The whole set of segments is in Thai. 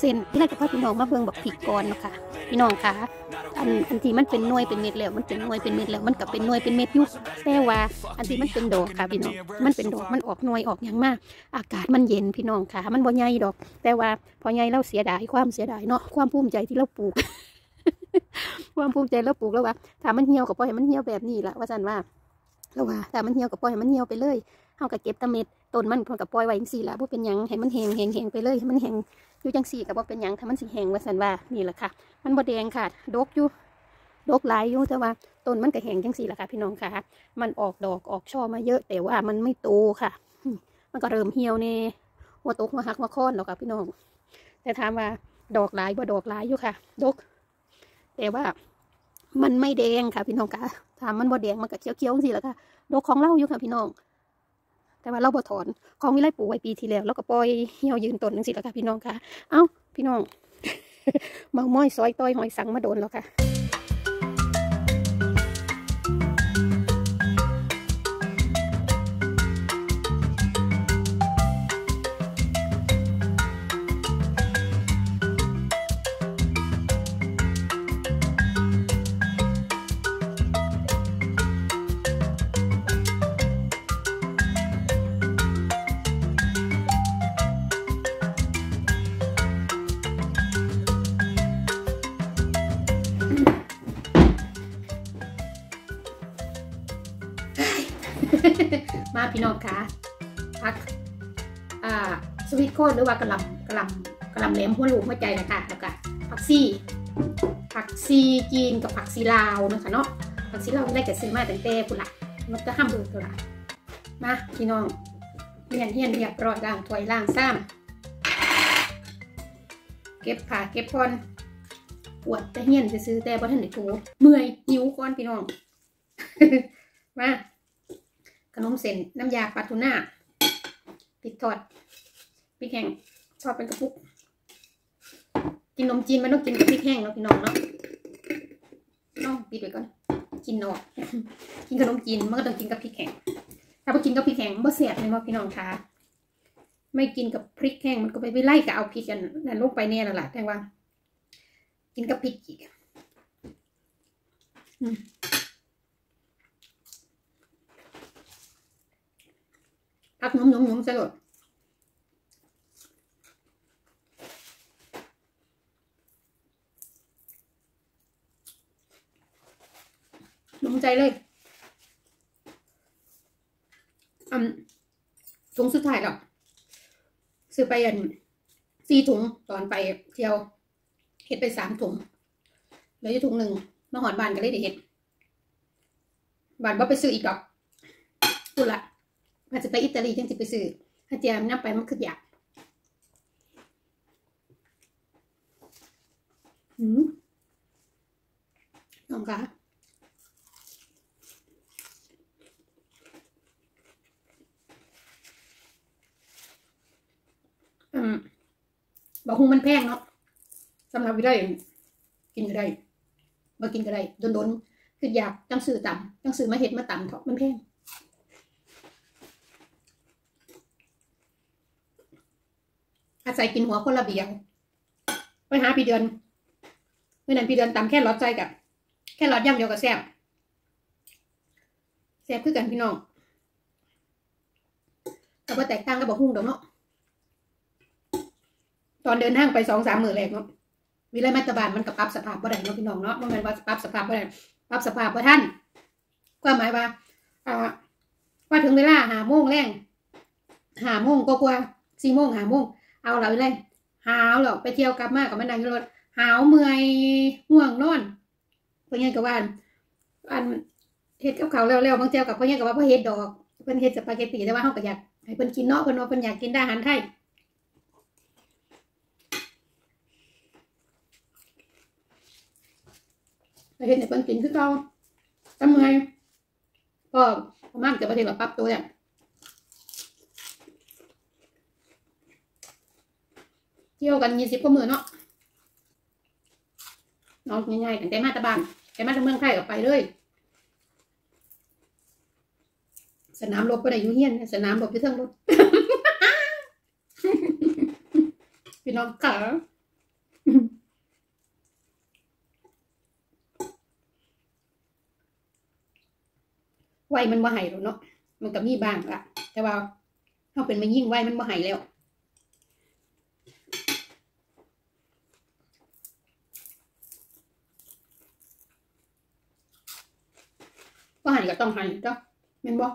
เส้นที่แรกก็พาพี่น้องมาเบิ่งบักพริกก่อนเนาะค่ะพี่น้องคะอันอันที่มันเป็นหน่วยเป็นเม็ดแล้วมันเป็นหน่วยเป็นเม็ดแล้วมันก็เป็นหน่วยเป็นเม็ดยู่แต่ว่าอันที่มันเป็นดอกค่ะพี่น้องมันเป็นดอกมันออกหน่วยออกอย่างมาก อากาศมันเย็นพี่น้องค่ะ มันบ่ใหญ่ดอก แต่ว่าพอใหญ่เราเสียดายความเสียดายเนาะความภูมิใจที่เราปลูก ความภูมิใจเราปลูกแล้วว่าถ้ามันเหี่ยวก็ปล่อยมันเหี่ยวแบบนี้ละว่าจันว่าแล้วว่าถ้ามันเหี่ยวก็ปล่อยมันเหี่ยวไปเลยเฮาก็เก็บตะเม็ดต้นมันพิ่นก็ปล่อยไว้จังซี่ล่ะบ่เป็นหยังให้มันแห้งแห้งแห้งไปเลยให้มันแห้ง อยู่จังซี่ก็บ่เป็นหยังถ้ามันสิแหงว่าซั่นว่านี่แหละค่ะ มันบ่แดงค่ะ ดกอยู่ดกหลายอยู่แต่ว่าต้นมันก็แหงจังซี่ล่ะค่ะ พี่น้องค่ะ มันออกดอกออกช่อมาเยอะแต่ว่ามันไม่โตค่ะ มันก็เริ่มเหี่ยวแน่หัวตกหัวหักหัวค้อนแล้วค่ะพี่น้อง แต่ถามว่าดอกหลายบ่ดอกหลายอยู่ค่ะ ดก แต่ว่ามันไม่แดงค่ะพี่น้องค่ะถามมันบ่แดงมันก็เขียวๆสิแหละค่ะ ดอกของเราอยู่ค่ะพี่น้อง แต่ว่าเราบ่ถอนของวิไลปลูกไว้ปีที่แล้ว แล้วก็ปล่อยเหี่ยวยืนต้นจังสิแล้วค่ะพี่น้องค่ะ เอ้าพี่น้องเมาม้อยซอยต้อยหอยสังมาโดนแล้วค่ะ พี่น้องคะพักอ่าสวิตโคนหรือว่ากระลำกระลำกระลำแหลมหัวลูกหัวใจนะคะแล้วก็ผักซีผักซีจีนกับผักซีลาวนะคะเนาะผักซีลาวได้แต่ซื้อมาตั้งแต่พุ่นละมันก็ห้ามเบิกตัวละมาพี่น้องเรียนเฮียนเรียบร้อยล้างถ้วยล้างซ้ำเก็บผ้าเก็บพรปวดแต่เฮียนจะซื้อแต่บ่ทันได้ถูเมื่อยหิวก่อนพี่น้อง มา ขนมเส้นน้ำยาปลาทูน่าพริกทอดพริกแห้งทอดเป็นกระปุก กินนมจีนมันต้องกินกับพริกแห้งเนาะพี่น้องเนาะน้องปิดไว้ก่อนกินเนาะกินขนมจีนมันก็ต้องกินกับพริกแห้งถ้าไปกินกับพริกแห้งบ่เสียบเลยเนาพี่น้องคะไม่กินกับพริกแห้งมันก็ไปไปไล่กับเอาพริกกันนั่นลงไปแน่แล้วล่ะแต่ว่า กินกับพริกอีกอืม พักหนุ่มหนุ่มหนุ่มสลดหนุ่มใจเลยอืมถุงสุดท้ายแล้วซื้อไปอันสี่ถุงตอนไปเที่ยวเห็ดไปสามถุงเหลืออยู่ถุงหนึ่งมาหอนบานกันเลยเดี๋ยวเห็ดบานว่ไปซื้ออีกดอกพูดละ อาจจะไปอิตาลีจังสิไปซื้ออาจจะนับไปมันคืออยากอืมน้องคะอืมบอกฮุงมันแพงเนาะสำหรับวิได้กินก็ได้บ่กินก็ได้โดนๆคืออยากจังซื้อต่ำจังซื้อมาเห็ดมาต่ำเถอะมันแพง อาศัยกินหัวคนละเบียวไปหาพี่เดือนเมื่อนั้นพี่เดือนตำแค่รอดใจกับ แค่รอดย่ำเดียวกับแซ่บแซ่บคือกันพี่น้องแต่ว่าแตกต่างกับบอกหุ้งดอกเนาะตอนเดินทางไปสองสามหมื่นแรกเนาะวิไลมาตบานมันกับปรับสภาพบ่ได้เนาะพี่น้องเนาะมันเป็นว่าปรับสภาพบ่ได้ปรับสภาพบ่ท่านความหมายว่าอ่าว่าถึงเวลาหาโมงแรงหาโมงก็กว่าสี่โมงหาโมง เอาเราเลยหาวหรอกไปเที่ยวกลับมากับมันนั่งอยู่รถหาวเมื่อยห่วงนอนเพื่อนกับว่าอันอันเฮ็ดกับเขาวแล้วๆบางเจ้ากับเพื่อนกับว่าเพื่อเฮ็ดดอกเพื่อนเฮ็ดสปาเกตตีแต่ว่าเขาก็อยากให้เพื่อนกินเนาะเพื่อนว่าเพื่อนอยากกินอาหารไทยไปเฮ็ดให้เพื่อนกินคือเก่าทำไงก็ประมาณจะประเทศว่าปรับตัวเนี่ย เที่ยวกันยี่สิบกว่ามือเนาะน้องง่ายๆกันแต่มาตะบานแต่มาตะเมืองไทยก็ไปเลย สนามรบก็ได้อยู่เฮียน สนามรบอยู่เทิงรถพี่น้องขาไวมันบ่หายหรอกเนาะ มันก็มีบ้างละแต่ว่าเขาเป็นมายิ่งไวมันบ่หายแล้ว ก็หันก็ ต้องหันจ้ะแม่นบ่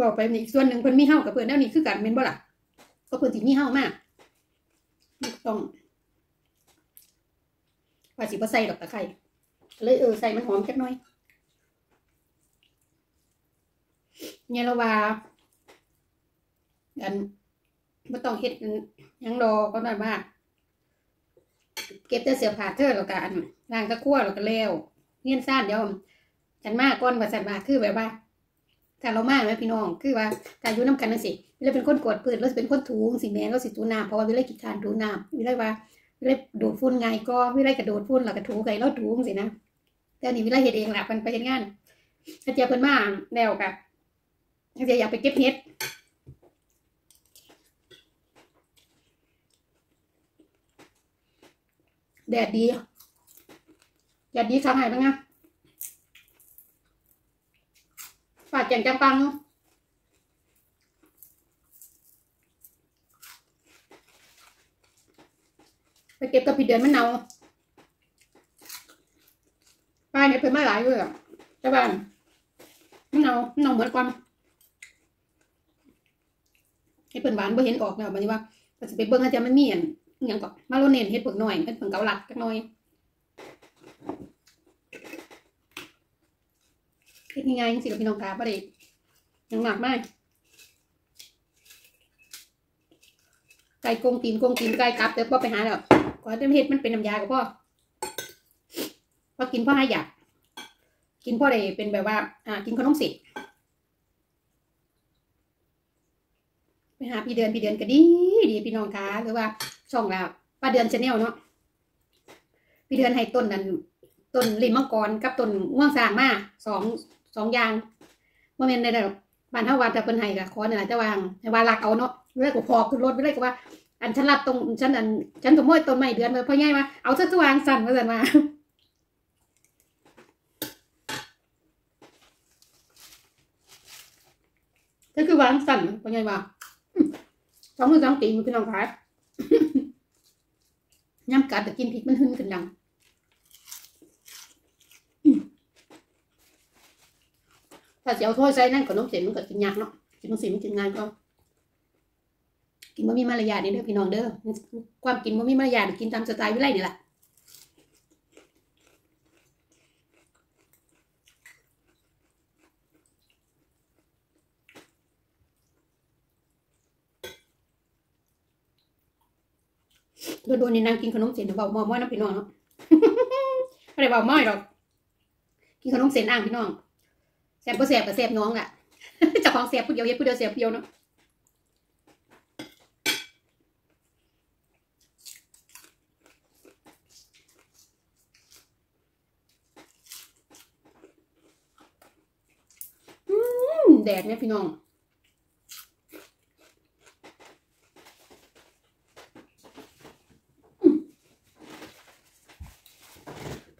บอกไปนี่ส่วนหนึ่งเพิ่นมีเฮากับเพิ่นแนวนี้คือกันแม่นบ่ล่ะก็เพิ่นสิมีเฮามากต้องว่าสิบ่ใส่ดอกตะไคร้เลยเออใส่มันหอมจักหน่อยเนี่ยละว่าอันบ่ต้องเฮ็ดหยังดอกก็นั่นว่า เก็บแต่เสื้อผ้าเธอแล้วกันล้างตะกั่วแล้วก็แล้วเงียนซ่านเดี๋ยวฉันมาก่อนว่าสันว่าคือแบบว่าถ้าเรามาไหมพี่น้องคือว่าถ้าอยู่น้ำกันนั่นสิเวลาเป็นคนกดพื้นเราเป็นคนถูสิแม่เราสิถูน้ำเพราะว่าเวลากินทานถูน้ำเวลาว่าเวลาดูดฝุ่นไงก็เวลากระโดดฝุ่นเราก็ถูไก่เราถูสินะแต่อันนี่เวลาเฮ็ดเองแหละมันไปเฮ็ดงานถ้าเจอเพิ่นมาแล้วกับถ้าเจออยากไปเก็บเห็ด แดดดีแดดดีทำให้บ้างนะฝาดแจงจังปังไปเก็บกับพี่เดือนมันเนาป้ายเนี่ยเพิ่นมาหลายเลยอะแต่ว่ามันเนามันเนาเหมือนกันให้เพิ่นหวานบ่เห็นออกแล้วบัดนี้ว่าก็สิไปเบิ่งอาจจะมันมีอัน อิหยังก็มาโรเนนเฮ็ดเพิ่งหน่อยเฮ็ดเพิ่งเกาหลักจักหน่อยเฮ็ดง่ายๆจังซี่กับพี่น้องค่ะบ่ได้หยังมากมายไก่กงตีนกงตีนไก่กลับเดี๋ยวบ่ไปหาแล้วขอให้เฮ็ดมันเป็นน้ำยาก็พอพอกินพ่อให้อยากกินพ่อได้เป็นแบบว่า อ่า กินขนมเสร็จ ไปหาพี่เดือนพี่เดือนก็ดีดีพี่น้องคะหรือว่าช่องแล้วป้าเดือนชาแนลเนาะพี่เดือนให้ต้นนั้นต้นลิมมังกรกับต้นง่วงสางมาสองสองอย่างเมื่อเมนได้แล้วบ้านเฮาว่าจะเพิ่นให้ก็ขอเนี่ล่ะจะวางให้ว่ารักเอาเนาะเรื่อยก็พอขึ้นรถไปเลยก็ว่า อันฉันรับตรงฉันอันฉันขโมยต้นไม้เดือนไปพ่อใหญ่ว่าเอาซะวางสั่นว่าสั่นมาก็คือวางสั่นพ่อใหญ่ว่า สองมือสองตีมันคือน้องขายย่ำกัดแต่กินพริกมันหึ่นกันดังถ้าจะเอาถ้วยใส่นั่นขนมเส้นมันก็กินยากเนาะกินมันสิมันกินง่ายก็ กินบ่มีมารยาทนี่เด้อพี่น้องเด้อความกินบ่มีมารยาทกินตามสไตล์วิไลนี่แหละ โดนๆนี่นั่งกินขนมเส้นเบาหม้อม้อยน้ำพี่น้องเนาะไม่ได้เบาม้อยหรอกกินขนมเส้นอ่างพี่น้องแซ่บบ่แซ่บก็แซ่บน้องอะจ้าของแซ่บผู้เดียวเฮ็ดผู้เดียวแซ่บผู้เดียวเนาะอืมแดดเนี่ยพี่น้อง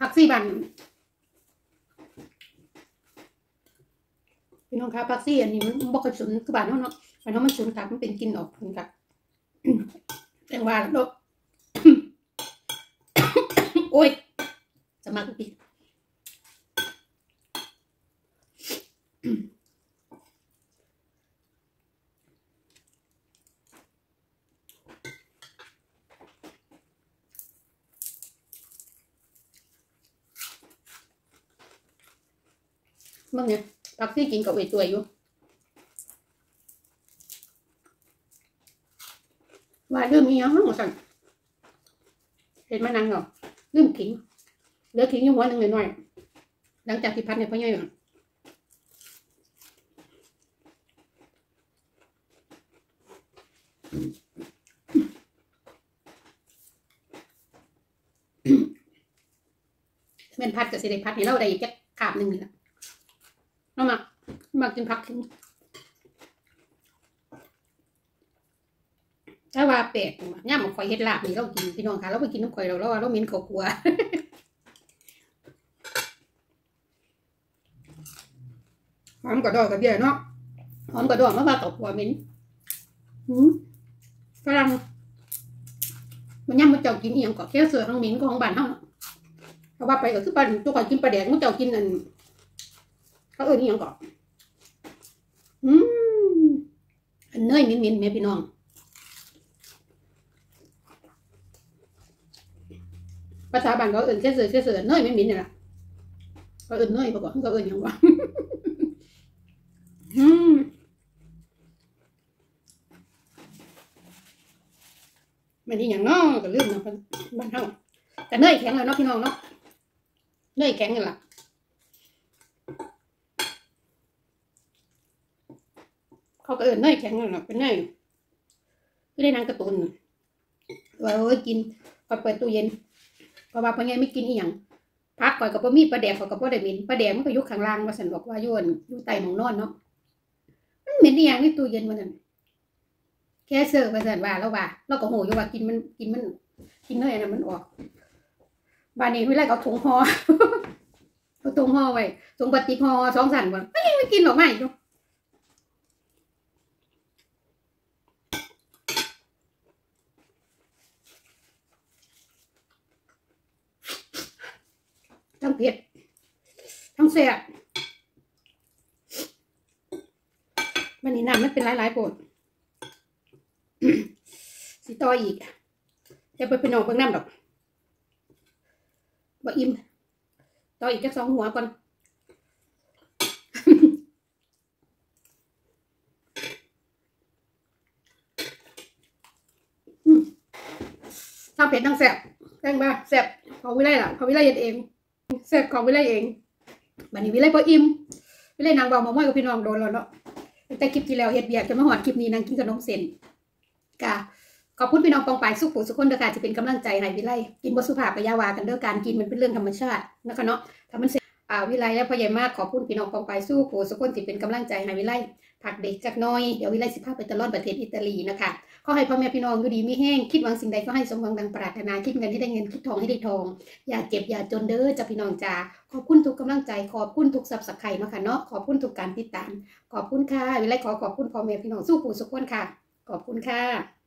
ผักซี่บันพี่น้องคะผักซี่อันนี้มันบอกกระสุนคือบานเนาะเนาะบ้านเนาะมันสุนกัดมันเป็นกลินออกคุณกัดแตงว่าแล้วเนาะโอ้ยสมัครปี มึงเนี่ยผักซี่กินกับไอ้ตัวอยู่ว่าเรื่องนี้ยังสั่นเห็นมานังเหรอเรื่องขิงเหลือขิงอยู่หัวหนึ่งหน่อยหลังจากที่พัดเนี่ยพ่อใหญ่อะแม่นพัดกับเสิได้พัดให้เราได้อีกขาบหนึ่งนี่แหละ เอามามากินผักขิงถ้าว่าแปลกย่ามข่อยเฮ็ดลาบนี่เรากินพี่น้องค่ะเราไปกินน้ำข่อยเราแล้วว่าเราเหม็นข้ากลัวหอมกระดอกกระเบี้ยเนาะหอมกระดอกมาว่าข้าวกลัวเหม็นหืมฝรั่งมันย่ามมันเจ้ากินอีหยังก็แค่เสือทั้งเหม็นของบ้านเฮาเนาะเพราะว่าไปก็คือปลาตัวก่อนกินปลาแดกมันเจ้ากินอัน เขาเอิ้นอีหยังก็อืมอันเนยเหม็นๆแม่พี่น้องภาษาบ้านเขาเอิ้นแค่เสือแค่เสือเนยไม่มินนี่แหละเขาเอิ้นเนยเขาบอกเขาเอิ้นยังวะอืมมันนี่อย่างน้อก็ลืมนะบ้านเฮาแต่เนยแข็งเลยเนาะพี่น้องเนาะเนยแข็งนี่ล่ะ เขาก็เอิ้นเนยแข็งนั่นแหละเป็นเนยไม่ได้นางกร์ตูนว่าโอ้ยกินก็เปิดตู้เย็นเพราะว่าพ่อใหญ่ไม่กินอีหยังพักก่อยกับบ่อมีปลาแดกข่อยกับบ่ได้เหม็นปลาแดกมันก็ยู่ข้างล่างว่าซั่นบอกว่าอยู่อั่นอยู่ใต้หมองนอนเนาะมันเหม็นอีหยังในตู้เย็นว่าซั่นแค่เสิร์ฟว่าซั่นว่าแล้วว่าเราก็โหอยู่ว่ากินมันกินมัน กินเนยอันนั้นมันออกบ้านนี้วิไลก็ถุงห่อเอาถุงห่อไว้ถุงพลาสติกห่อสองสันบ่ไม่ยังไม่กินหรอกไม่อยู่ทั้งเผ็ด ทั้งแซ่บวันนี้น้ำไมันเป็นหลายๆโปดสิต่ออีกจะไปเป็นออกเบิ่งน้ำดอกบ่อิ่มต่ออีกจักสองหัวก่อนทั้งเผ็ดทั้งแซ่บแซ่บมาแซ่บของวิไลล่ะ ของวิไลเฮ็ดเองแซ่บของวิไลเอง บัดนี้วิไลพ่อิ่มวิไลนางเบามาม้อยกับพี่น้องโดนแล้วเนาะแต่คลิปที่แล้วเฮ็ดเบียกจะมาหอดคลิปนี้นางกินขนมเส้นกะขอบคุณพี่น้องปองปายสุขผู้สุขคนเด้อค่ะจะเป็นกำลังใจให้วิไลกินบ่สุภาพกับยาวากันเด้อการกินมันเป็นเรื่องธรรมชาตินะคะเนาะถ้ามันเส อาวิไลและพ่อใหญ่มากขอบคุณพี่น้องปองไปสู้ผู้สุขคนที่เป็นกำลังใจให้วิไลผักเด็กจักน้อยเดี๋ยววิไลสิพาพไปตลอดประเทศอิตาลีนะคะขอให้พ่อแม่พี่น้องอยู่ดีไมีแห้งคิดหวังสิ่งใดก็ให้สมหวังดังปรารถนาคิดเงินที่ได้เงินคิดทองให้ได้ทอง อย่าเจ็บอย่าจนเด้อจ้าพี่น้องจ้าขอบคุณทุกกำลังใจ ขอบคุณทุกซับสไครต์เนาะค่ะเนาะขอบคุณทุกการติดตาม ขอบคุณค่ะวิไลขอขอบคุณพ่อแม่พี่น้องสู้ผู้สุขคนค่ะ ขอบคุณค่ะ